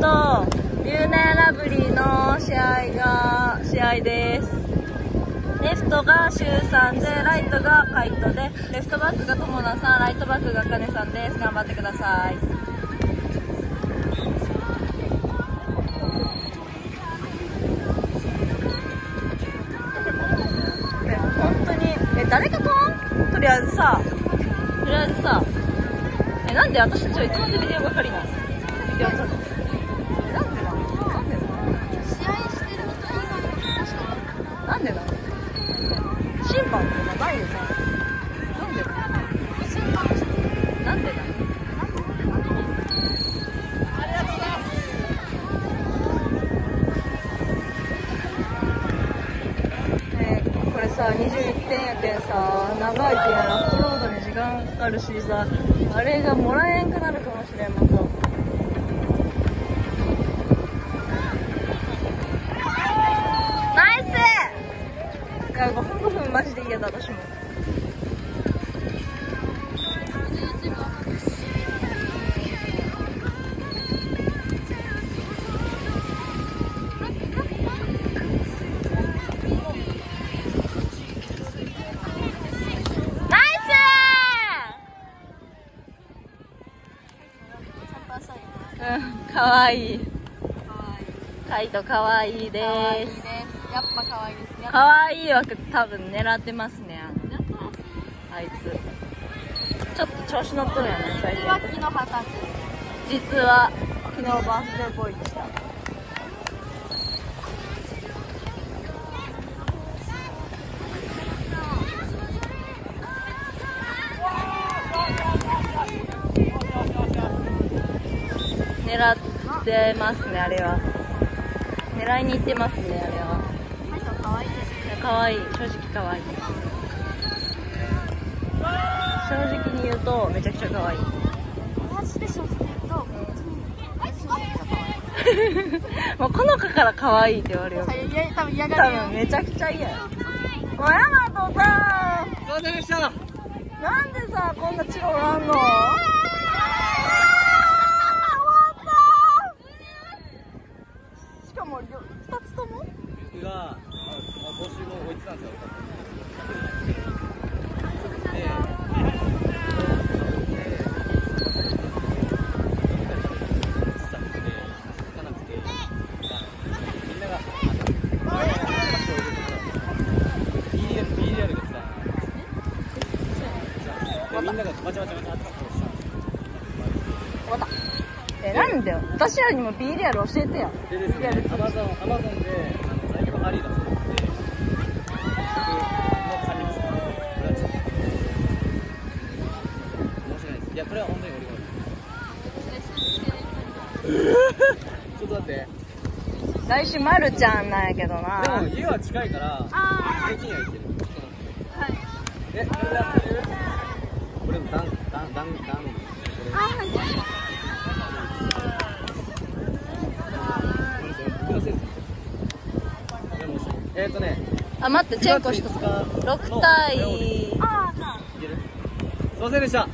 とビューネーラブリーの試合が試合です。レフトがシュウさんでライトがカイトでレフトバックが友田さんライトバックがカネさんです。頑張ってください。え本当にえ誰が買わんとりあえずさ。とりあえずさ。えなんで私たちはいつまでビデオ係なの？れがもらえんくなるかもしれんまた。ナイス！いや5分5分マジで嫌だ私も。わいい。かわい。いカイトかわいいです。やっぱかわいいです。かわいい枠多分狙ってますね。あいつ。ちょっと調子乗っとるよね最近。ぱ木の旗実は昨日バースデーボーイでした。狙ってますねあれは。狙いに行ってますねあれは。最初かわいいですかわいい。正直かわい。い正直に言うとめちゃくちゃかわい。もうこの子から可愛いって言われ多分嫌が多るよ。分めちゃくちゃ嫌や。もなんでさこんなチロおらんの？し私らにも B リアル教えてやでですね、アマゾン、アマゾンで、あの、在庫がありだそうで、僕の管理です。これはちょっと、申し訳ないや、これは本当に俺が悪い。ちょっと待って。来週まるちゃんなんやけどなでも、家は近いから、あ平均は行ってる。って。え、これでやってる？これもダン、ダン、ダン、ダン。これあはい僕のせいです。でもえーとね、あ待ってチェックしとく6対。あーはいいける？すいませんでした。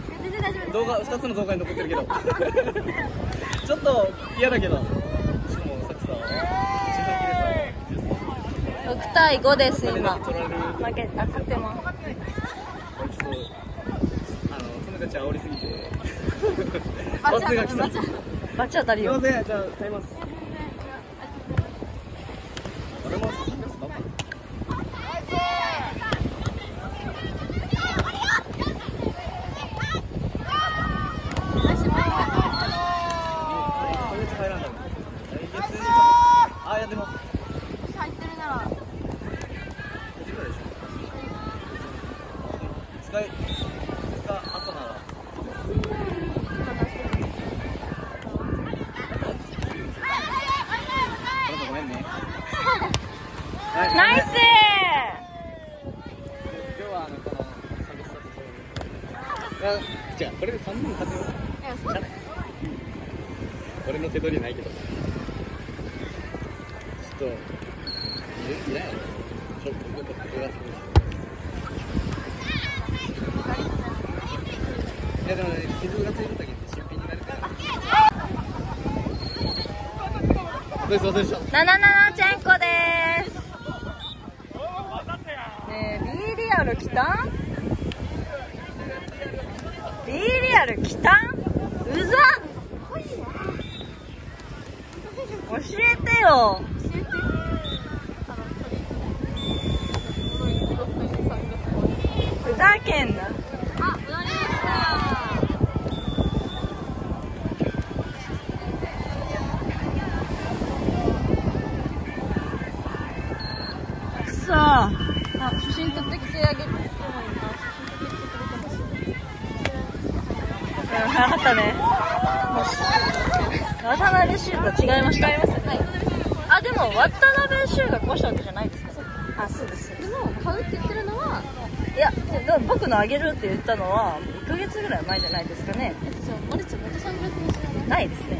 動画2つの動画に残ってるけど。ちょっと嫌だけど。しかもさっきさ自販機でさ6対5です今。負けあ勝ってます。あの友達煽りすぎて。バチ罰が来た。バチ当たりよ。すいません。じゃあ買います俺も写真出すか今月入らんかった来月あいやでも入ってるなら使い使後ならあなたごめんねはいナイス。今日はあのこのサービスさせてあじゃあこれで3人勝てよ俺の手取りないけどちょっといないよちょっと僕がすごいいやでもね傷がついてたけど新品になるからですいませんでしたナナナナチェンコですねえ B リアル来た？ん B リアル来た？んうざ教えてよ。ふざけんな。あ写真撮ってきてあげてもいいな。うん早かったね。もう渡辺修と違いました。違いますはいあでも渡辺修がこうしたわけじゃないですか。あそうです。でも、買うって言ってるのは、いや僕のあげるって言ったのは1ヶ月ぐらい前じゃないですかね。えじゃあ、マルチまたサングラスにしなないですね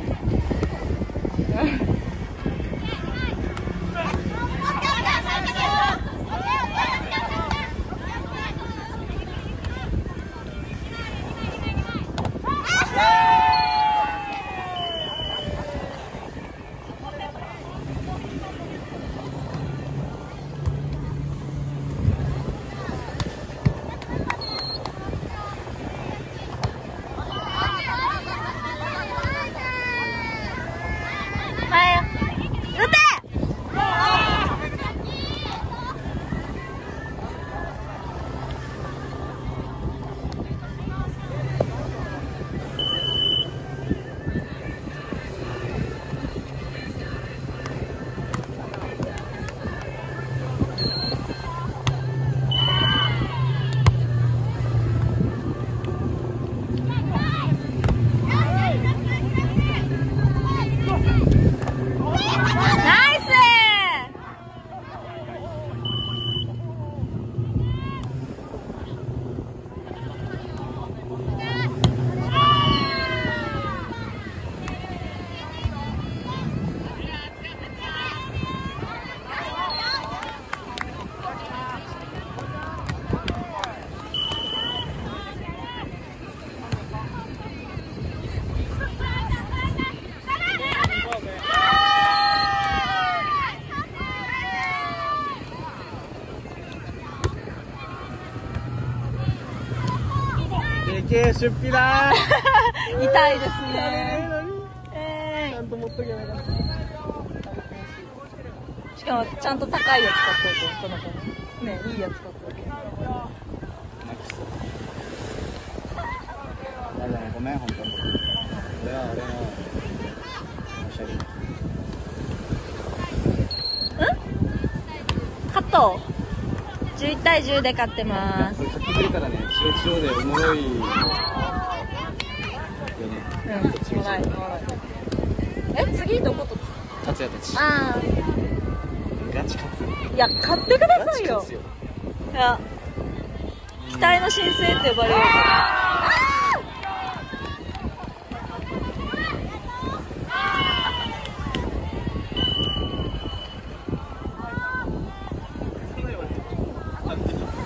出費だ。痛いですーね。何えちゃんと持っとけばよかったーしかもちゃんと高いやつ買っておこうこの子ねいいやつ買っておけ。泣きそうだからごめん？本当にこれは俺の申し訳ないカット11対10で勝ってます。たらねチロチロでおもろいよねうんもらい。もらいえ次どこと達也たち。あガチ勝つあいや買ってくだガさいよ。いや期待の新星って呼ばれる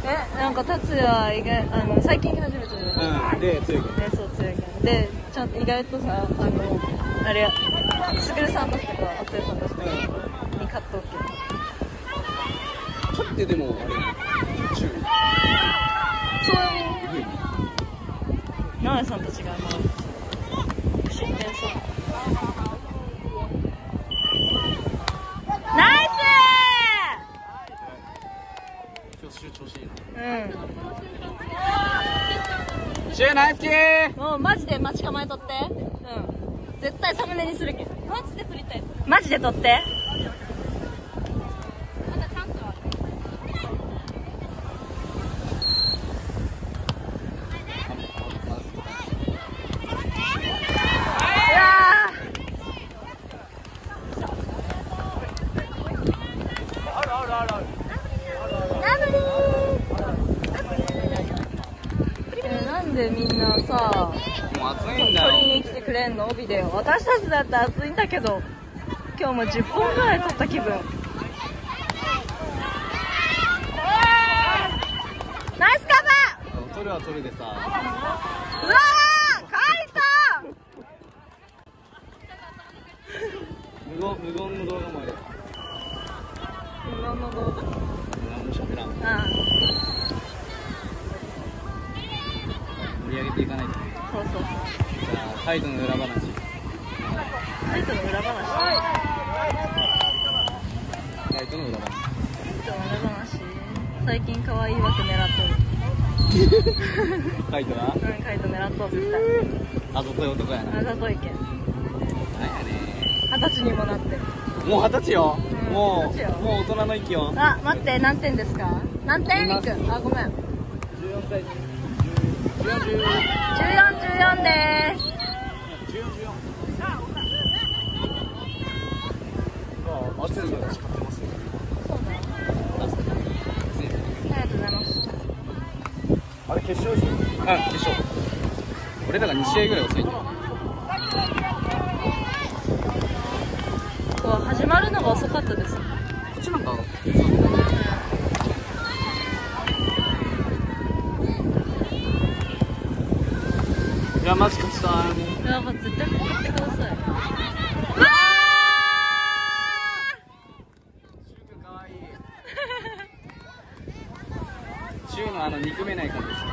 えなんか達也意外あの最近初めてじゃないうんで強いかねそう強いでちゃんと意外とさあのあれすぐるさんとかあつやさん。とかに買っとくけど勝ってでもあれ10位そう。いうナナさんたちがまあ真剣そうナイ今日集調子いいスなシューナイスキーうんもうマジで待ち構えとってうん絶対サムネにするけんマジで撮りたい。マジで撮って。みんなさ撮りに来てくれんのビデオ私たちだって暑いんだけど今日も10本ぐらい撮った気分。ナイスカバ取るは取るでさ。ーうわーカイト。無言無言の動画もある。無言の動画。何もしゃべらんうん盛り上げていかないと。そうそう。じゃあカイトの裏話ライトの裏話。カイトの裏話ライトの裏話最近可愛い枠狙っとる。カイトはるうんカイト狙っとる絶対あざとい男やなあざとい。けんなんやね二十歳にもなってもう二十歳よ。うん。もうもう大人の域よあ待って何点ですか何点りくあごめん。14歳14 14 1414ですあ暑いのがしかってますそうだ暑いありがとうございますあれ決勝ですよ。あ決勝。俺らが2試合ぐらい遅いんだよ始まるのが遅かったです。こっちなんか。いやマジ勝ちたい。やば絶対送ってくださいシュウ君かわいいシュウのあの憎めない感じですね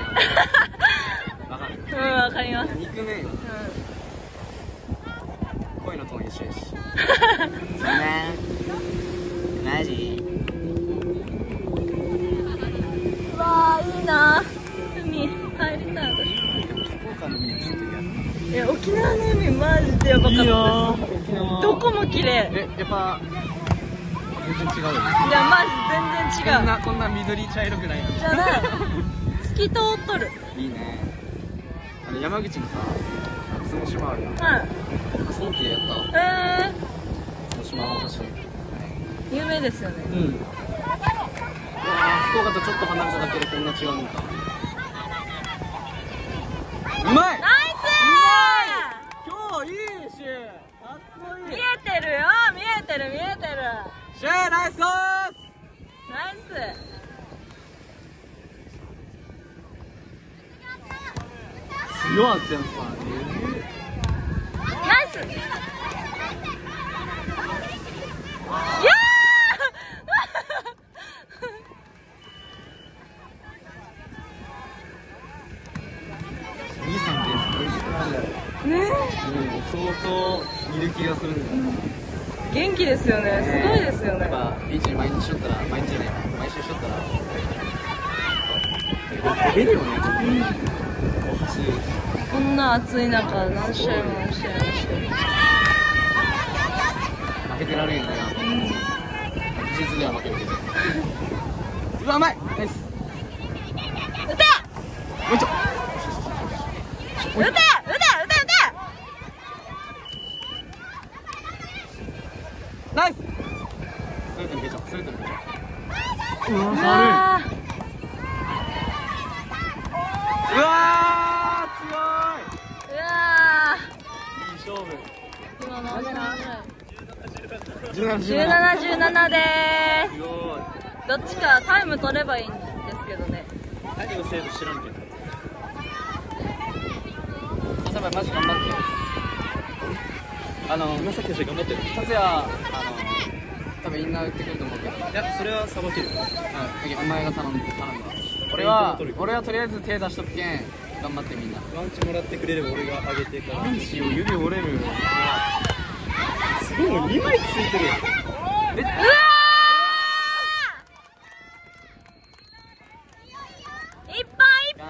わかるうんわかります憎めよう声のトーン一緒やしそんなマジんうわーいいな海入りた。いでも福岡の海はちょっと嫌沖縄の海マジでやばかったどこも綺麗。えやっぱ全然違うよいやマジ全然違う。こんなこんな緑茶色くないのじゃない透き通っとるいいねあの山口にさ角島あるやん。はいその綺麗やったわ。え角島の橋ー、有名ですよね。うん。うわー福岡とちょっと離れただけでこんな違うのかうまいナイ今日いいしかっこいス見えてるよ。見えてる見えてる。シェーナイスコーナイスス強あつやんさナイスいや兄さんってーねもう相当見る気がするんだよ元気ですよねすごいですよね。やっぱビーチに毎日しとったら毎日じゃない毎週しとったら飛べるよねちょっと走るこんな暑い中何試合も何試合もしてる負けてられんよ。実には負けるけどうわうまい。ナイス撃てもう一丁撃て撃て撃て撃てナイスストレートに出ちゃうストレートに出ちゃううわうわーうわうわー強いいい勝負ー今何分ぐらい17 1717でーすごいす。どっちかタイム取ればいいんですけどね。何をセーブ知らんけど。サバマジ頑張ってあの今さっきの人頑張ってる。達也あの多分インナー打ってくると思うけど。いやそれはさばける。うん。お前が頼んで頼んだ俺は俺はとりあえず手出しとくけん。頑張ってみんな。ワンチもらってくれれば俺が上げてから何しよう指折れるもう2枚ついてるやんえうわーいっぱいいっぱい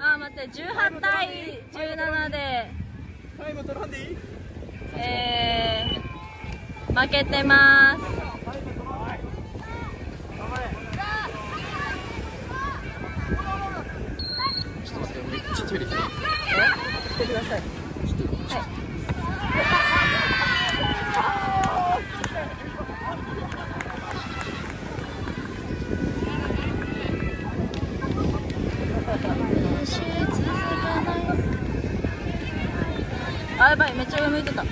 あー待って18対17でタイム取らんでいいえー、負けてますちょっと待ってめっちゃトイレ来てるえ来てくださいはいあやばいめっちゃ上向いてた。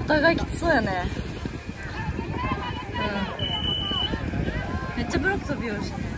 お互いきつそうやね。うん。めっちゃブロック飛びようしね